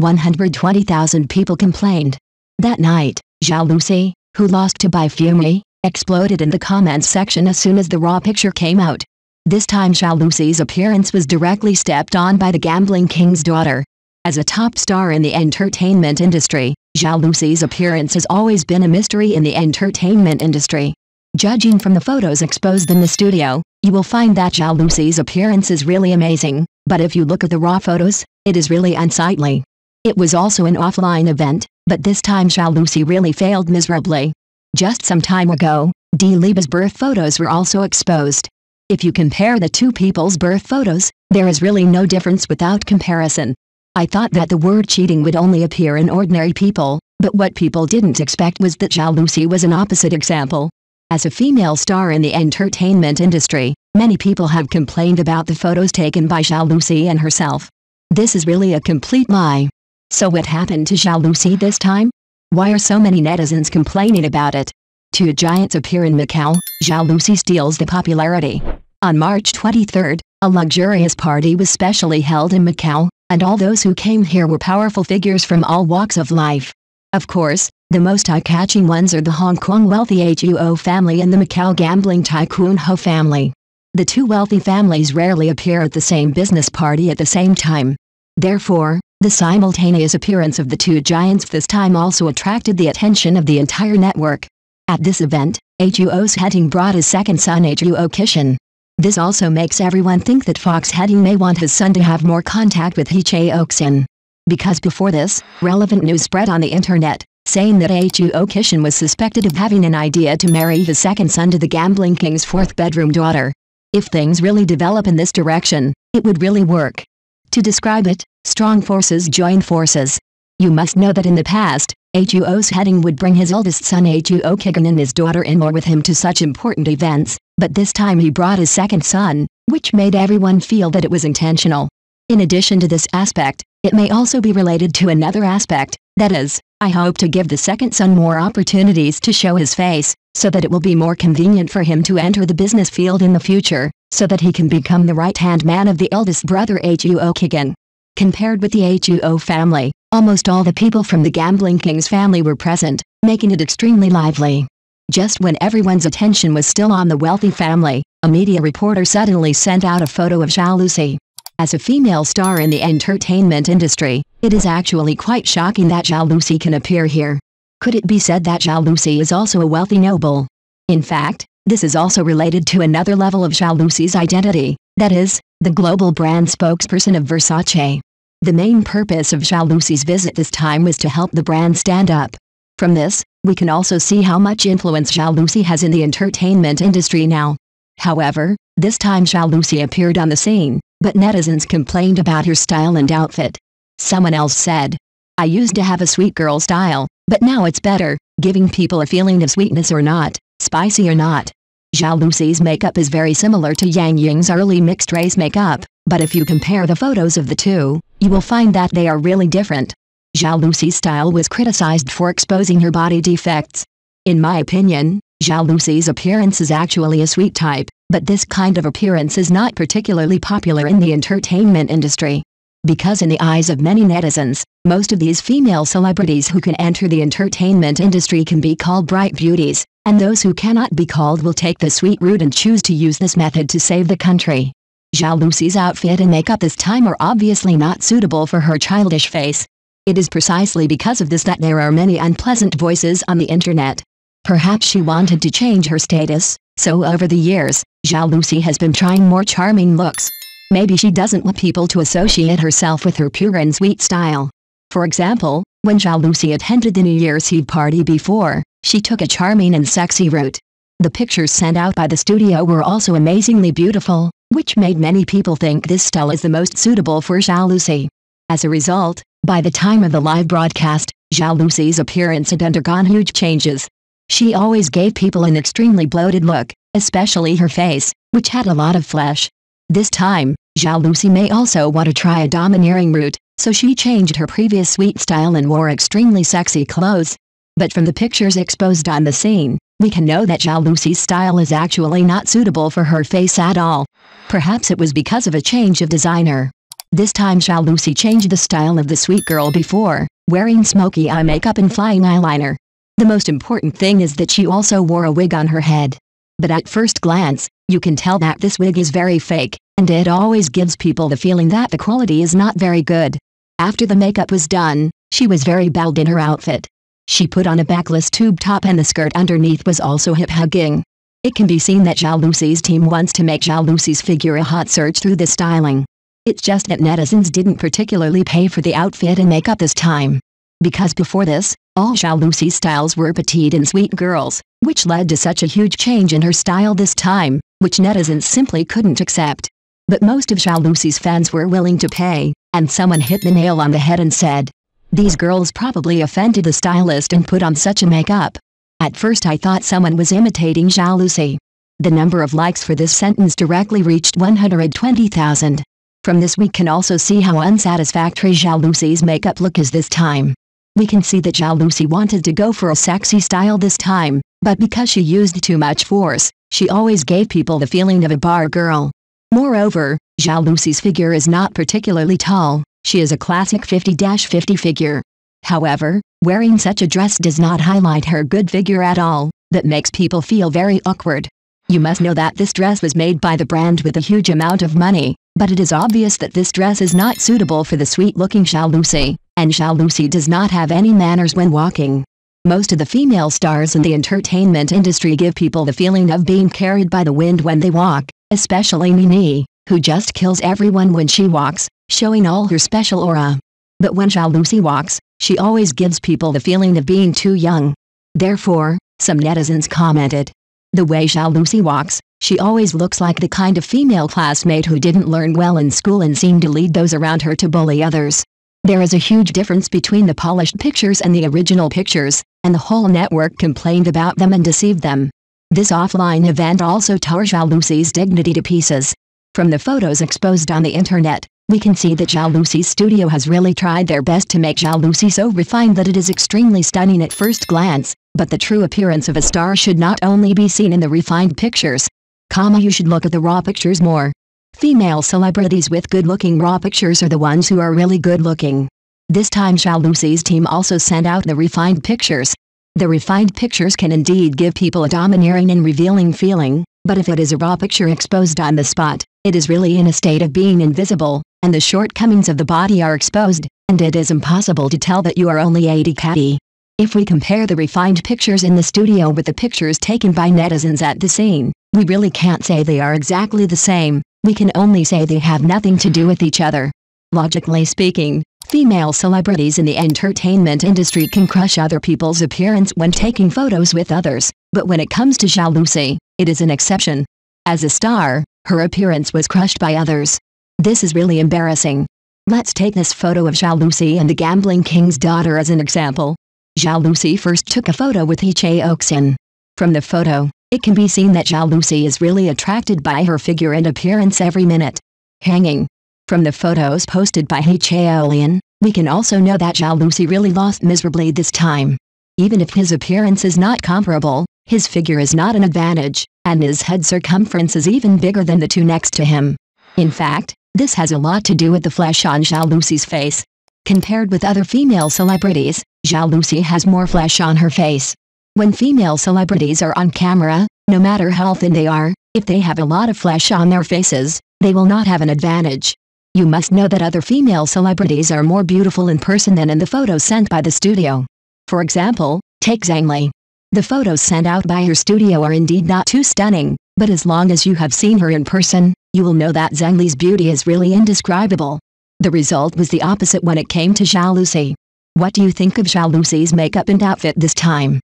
120,000 people complained. That night, Lusi, who lost to Bai Fumei, exploded in the comments section as soon as the raw picture came out. This time Lusi's appearance was directly stepped on by the gambling king's daughter. As a top star in the entertainment industry, Lusi's appearance has always been a mystery in the entertainment industry. Judging from the photos exposed in the studio, you will find that Lusi's appearance is really amazing, but if you look at the raw photos, it is really unsightly. It was also an offline event, but this time Zhao Lusi really failed miserably. Just some time ago, Dee Liba's birth photos were also exposed. If you compare the two people's birth photos, there is really no difference without comparison. I thought that the word cheating would only appear in ordinary people, but what people didn't expect was that Lusi was an opposite example. As a female star in the entertainment industry, many people have complained about the photos taken by Lusi and herself. This is really a complete lie. So what happened to Lusi this time? Why are so many netizens complaining about it? Two giants appear in Macau, Lusi steals the popularity. On March 23, a luxurious party was specially held in Macau, and all those who came here were powerful figures from all walks of life. Of course, the most eye-catching ones are the Hong Kong wealthy HUO family and the Macau gambling tycoon Ho family. The two wealthy families rarely appear at the same business party at the same time. Therefore, the simultaneous appearance of the two giants this time also attracted the attention of the entire network. At this event, HUO's Heading brought his second son HUO Kishan. This also makes everyone think that Fox Heading may want his son to have more contact with Hee Chae-oksin. Because before this, relevant news spread on the internet, saying that Huo Kishan was suspected of having an idea to marry his second son to the gambling king's fourth bedroom daughter. If things really develop in this direction, it would really work. To describe it, strong forces join forces. You must know that in the past, Huo's heading would bring his eldest son Huo Kigan and his daughter-in-law with him to such important events, but this time he brought his second son, which made everyone feel that it was intentional. In addition to this aspect, it may also be related to another aspect, that is, I hope to give the second son more opportunities to show his face, so that it will be more convenient for him to enter the business field in the future, so that he can become the right-hand man of the eldest brother Huo Kigan. Compared with the Huo family, almost all the people from the Gambling King's family were present, making it extremely lively. Just when everyone's attention was still on the wealthy family, a media reporter suddenly sent out a photo of Zhao Lusi. As a female star in the entertainment industry, it is actually quite shocking that Zhao Lusi can appear here. Could it be said that Zhao Lusi is also a wealthy noble? In fact, this is also related to another level of Zhao Lusi's identity, that is, the global brand spokesperson of Versace. The main purpose of Zhao Lusi's visit this time was to help the brand stand up. From this, we can also see how much influence Zhao Lusi has in the entertainment industry now. However, this time Zhao Lusi appeared on the scene, but netizens complained about her style and outfit. Someone else said, I used to have a sweet girl style, but now it's better, giving people a feeling of sweetness or not, spicy or not. Zhao Lusi's makeup is very similar to Yang Ying's early mixed race makeup, but if you compare the photos of the two, you will find that they are really different. Zhao Lusi's style was criticized for exposing her body defects. In my opinion, Zhao Lusi's appearance is actually a sweet type, but this kind of appearance is not particularly popular in the entertainment industry. Because in the eyes of many netizens, most of these female celebrities who can enter the entertainment industry can be called bright beauties, and those who cannot be called will take the sweet route and choose to use this method to save the country. Zhao Lusi's outfit and makeup this time are obviously not suitable for her childish face. It is precisely because of this that there are many unpleasant voices on the internet. Perhaps she wanted to change her status, so over the years, Zhao Lusi has been trying more charming looks. Maybe she doesn't want people to associate herself with her pure and sweet style. For example, when Zhao Lusi attended the New Year's Eve party before, she took a charming and sexy route. The pictures sent out by the studio were also amazingly beautiful, which made many people think this style is the most suitable for Lusi. As a result, by the time of the live broadcast, Lusi's appearance had undergone huge changes. She always gave people an extremely bloated look, especially her face, which had a lot of flesh. This time, Zhao Lusi may also want to try a domineering route, so she changed her previous sweet style and wore extremely sexy clothes. But from the pictures exposed on the scene, we can know that Lusi's style is actually not suitable for her face at all. Perhaps it was because of a change of designer. This time Lusi changed the style of the sweet girl before, wearing smoky eye makeup and flying eyeliner. The most important thing is that she also wore a wig on her head. But at first glance, you can tell that this wig is very fake, and it always gives people the feeling that the quality is not very good. After the makeup was done, she was very bold in her outfit. She put on a backless tube top and the skirt underneath was also hip-hugging. It can be seen that Xiao Lusi's team wants to make Xiao Lusi's figure a hot search through the styling. It's just that netizens didn't particularly pay for the outfit and makeup this time. Because before this, all Lusi's styles were petite and sweet girls, which led to such a huge change in her style this time, which netizens simply couldn't accept. But most of Xiao Lusi's fans were willing to pay, and someone hit the nail on the head and said, These girls probably offended the stylist and put on such a makeup. At first I thought someone was imitating Lusi. The number of likes for this sentence directly reached 120,000. From this we can also see how unsatisfactory Lusi's makeup look is this time. We can see that Lusi wanted to go for a sexy style this time, but because she used too much force, she always gave people the feeling of a bar girl. Moreover, Lusi's figure is not particularly tall, she is a classic 50-50 figure. However, wearing such a dress does not highlight her good figure at all, that makes people feel very awkward. You must know that this dress was made by the brand with a huge amount of money, but it is obvious that this dress is not suitable for the sweet-looking Lusi, and Lusi does not have any manners when walking. Most of the female stars in the entertainment industry give people the feeling of being carried by the wind when they walk, especially Nini, who just kills everyone when she walks, showing all her special aura. But when Xiao Lusi walks, she always gives people the feeling of being too young. Therefore, some netizens commented, the way Xiao Lusi walks, she always looks like the kind of female classmate who didn't learn well in school and seemed to lead those around her to bully others. There is a huge difference between the polished pictures and the original pictures, and the whole network complained about them and deceived them. This offline event also tore Xiao Lusi's dignity to pieces. From the photos exposed on the internet, we can see that Lusi's studio has really tried their best to make Lusi so refined that it is extremely stunning at first glance, but the true appearance of a star should not only be seen in the refined pictures. Comma you should look at the raw pictures more. Female celebrities with good-looking raw pictures are the ones who are really good-looking. This time Lusi's team also sent out the refined pictures. The refined pictures can indeed give people a domineering and revealing feeling, but if it is a raw picture exposed on the spot, it is really in a state of being invisible, and the shortcomings of the body are exposed, and it is impossible to tell that you are only 80 catty. If we compare the refined pictures in the studio with the pictures taken by netizens at the scene, we really can't say they are exactly the same, we can only say they have nothing to do with each other. Logically speaking, female celebrities in the entertainment industry can crush other people's appearance when taking photos with others, but when it comes to Lusi, it is an exception. As a star, her appearance was crushed by others. This is really embarrassing. Let's take this photo of Xiao Lusi and the gambling king's daughter as an example. Xiao Lusi first took a photo with He Chae-oxin. From the photo, it can be seen that Xiao Lusi is really attracted by her figure and appearance every minute. Hanging. From the photos posted by He Chae-olian, we can also know that Xiao Lusi really lost miserably this time. Even if his appearance is not comparable, his figure is not an advantage, and his head circumference is even bigger than the two next to him. In fact, this has a lot to do with the flesh on Lusi's face. Compared with other female celebrities, Lusi has more flesh on her face. When female celebrities are on camera, no matter how thin they are, if they have a lot of flesh on their faces, they will not have an advantage. You must know that other female celebrities are more beautiful in person than in the photos sent by the studio. For example, take Zhang Li. The photos sent out by her studio are indeed not too stunning, but as long as you have seen her in person, you will know that Zhang Li's beauty is really indescribable. The result was the opposite when it came to Xiao Lusi. What do you think of Xiao Lusi's makeup and outfit this time?